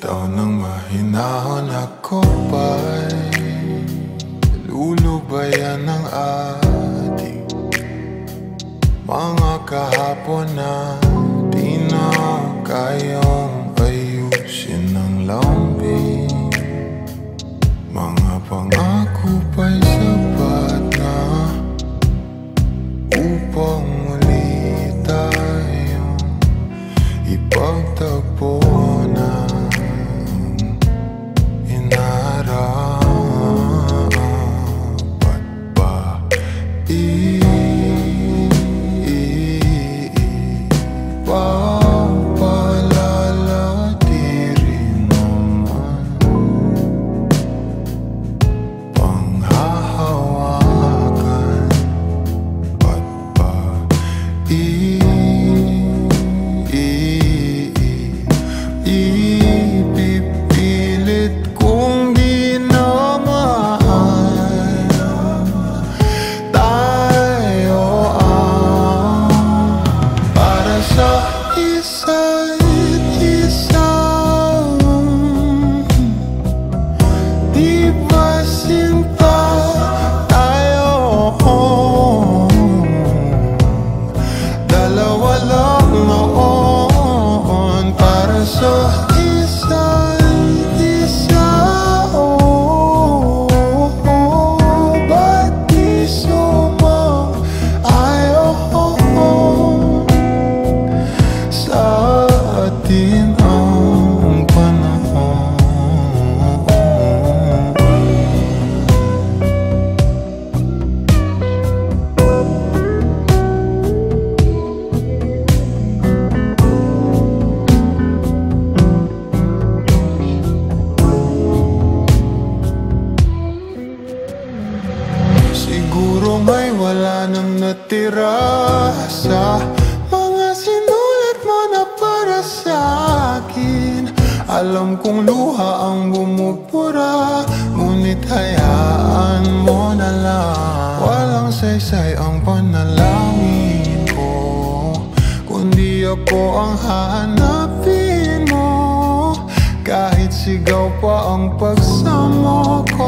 Bitaw ng mahinahon ako ba'y Lulo ba yan ang ating Mga kahapon na di na kayong ayusin ng lambing. Mga pangako pa'y sa Alam kong luha ang bumupura Ngunit hayaan mo na lang. Walang saysay ang panalangin ko Kundi ako ang hahanapin mo. Kahit sigaw pa ang pagsamo ko